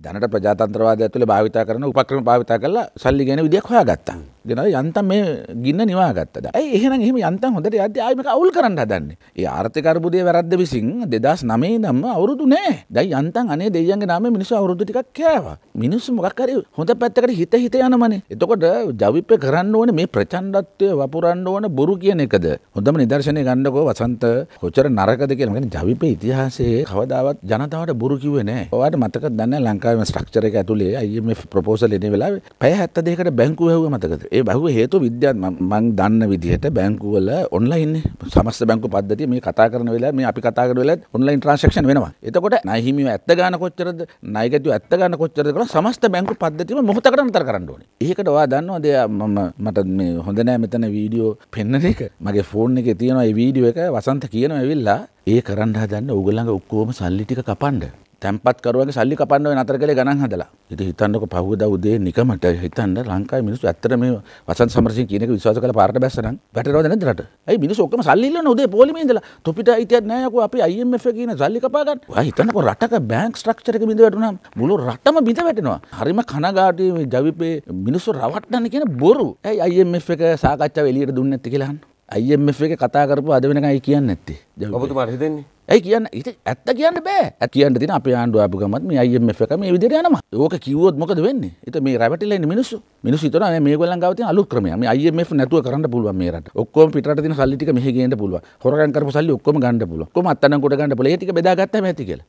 දැනට ප්‍රජාතන්ත්‍රවාදය ඇතුළේ භාවිතා කරන උපක්‍රම භාවිතා කරලා සල්ලි ගැන විදියක් හොයාගත්තා. ගෙන යන්තම් මේ ගින්න නිවා ගත්තද. ඇයි එහෙනම් එහෙම යන්තම් හොඳට යද්දී ආයෙ මේක අවුල් කරන්න හදන්නේ. ඒ ආර්ථික අර්බුදයේ වැරද්ද විසින් 2009 ඉඳන්ම අවුරුදු නෑ. දැන් යන්තම් අනේ දෙයියන්ගේ නාමයෙන් මිනිස්සු අවුරුදු ටිකක් කෑවා. මිනිස්සු මොකක් හරි හොඳ පැත්තකට හිත හිත යනමනේ. එතකොට ජවිපේ කරන්න ඕනේ මේ ප්‍රචණ්ඩත්වය වපුරන්න ඕන බොරු කියන එකද. හොඳම නිදර්ශනය ගන්නකෝ වසන්ත කොච්චර නරකද කියලා. මොකද ජවිපේ ඉතිහාසයේ කවදාවත් ජනතාවට බොරු කිව්වේ නෑ. ඔයාලට මතකද දන්නේ ලංකාවේ ස්ට්‍රක්චර් එක ඇතුලේ IMF ප්‍රොපෝසල් එන වෙලාවේ පැය 72කට බැංකුව හැව්ව මතකද? ඒ බහුව හේතු විද්‍යාත් මං දන්න විදිහට බැංකුවල ඔන්ලයින් සමස්ත බැංකු පද්ධතිය මේ කතා කරන වෙලාවේ මේ අපි කතා කරන වෙලාවේ ඔන්ලයින් ට්‍රාන්සැක්ෂන් වෙනවා. එතකොට ණය හිමිව ඇත්ත ගන්න කොච්චරද? ණය ගැතිව ඇත්ත ගන්න කොච්චරද කියලා සමස්ත බැංකු පද්ධතියම මොහොතකට නතර කරන්න ඕනේ. ඒකට ඔයා දන්නවද මම මට මේ හොඳ නෑ මෙතන වීඩියෝ පෙන්වන එක. මගේ ෆෝන් එකේ තියෙනවා ඒ වීඩියෝ එක වසන්ත කියනවා ඇවිල්ලා ඒ කරන්න හදන්න ඕගොල්ලන්ගේ ඔක්කොම සල්ලි ටික කපන්න. තැන්පත්කරුවගේ සල්ලි කපන්න නතර කළේ ගණන් හදලා. ඉතින් හිතන්නකො පහුවදා උදේ නිකමට හිතන්න ලංකාවේ මිනිස්සු ඇත්තට මේ වසන්ත සමරසිංහ කියන එක විශ්වාස කරලා පාරට බැස්සනම් වැටෙනවද නැද්ද රට? ඇයි මිනිස්සු ඔක්කොම සල්ලි ඉල්ලන උදේ පොලිමේ ඉඳලා තොපිට අයිතියක් නැහැ යකෝ අපි IMF එක කියන සල්ලි කපා ගන්න. ඔයා හිතන්නකො රටක බැංක් ස්ට්‍රක්චර් එක බිඳ වැටුනම මුළු රටම බිඳ වැටෙනවා. හරිම කනගාටුයි මේ ජවිපේ මිනිස්සු රවට්ටන්න කියන බොරු. ඇයි IMF එක සාකච්ඡාව එළියට දුන්නේ නැත්තේ කියලා අහන්න. IMF එක කතා කරපු අද වෙනකන් ඒ කියන්නේ නැත්තේ. ඔබතුමාට හිතෙන්නේ? ඇයි කියන්න ඉතින් ඇත්ත කියන්න බෑ. ඇත්ත කියන්න තියෙන අපේ ආණ්ඩුව ආපු ගමත් මේ IMF එක මේ විදිහට යනවා. ඕක කිව්වොත් මොකද වෙන්නේ? ඉතින් මේ රැවටිලා මිනිස්සු. මිනිස්සු හිතනවා මේ මේගොල්ලන් ගාව තියෙන අලුත් ක්‍රමයක්. මේ IMF නැතුව කරන්න පුළුවන් මේ රට. ඔක්කොම පිටරට තියෙන සල්ලි ටික මෙහෙ ගේන්න පුළුවන්. හොරගම් කරපු සල්ලි ඔක්කොම ගන්න පුළුවන්. ඔක්කොම අත්තනම් කොට ගන්න පුළුවන්. ඒ ටික බෙදා ගත්තාම ඇති කියලා.